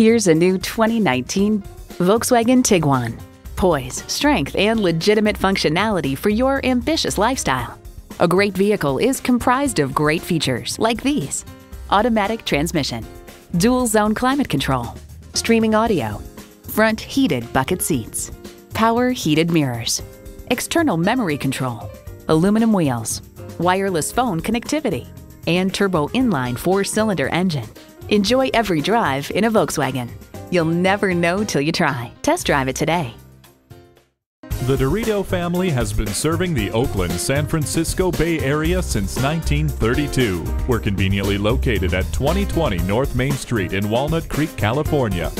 Here's a new 2019 Volkswagen Tiguan. Poise, strength, and legitimate functionality for your ambitious lifestyle. A great vehicle is comprised of great features like these. Automatic transmission, dual zone climate control, streaming audio, front heated bucket seats, power heated mirrors, external memory control, aluminum wheels, wireless phone connectivity, and turbo inline four cylinder engine. Enjoy every drive in a Volkswagen. You'll never know till you try. Test drive it today. The Dirito family has been serving the Oakland, San Francisco Bay Area since 1932. We're conveniently located at 2020 North Main Street in Walnut Creek, California.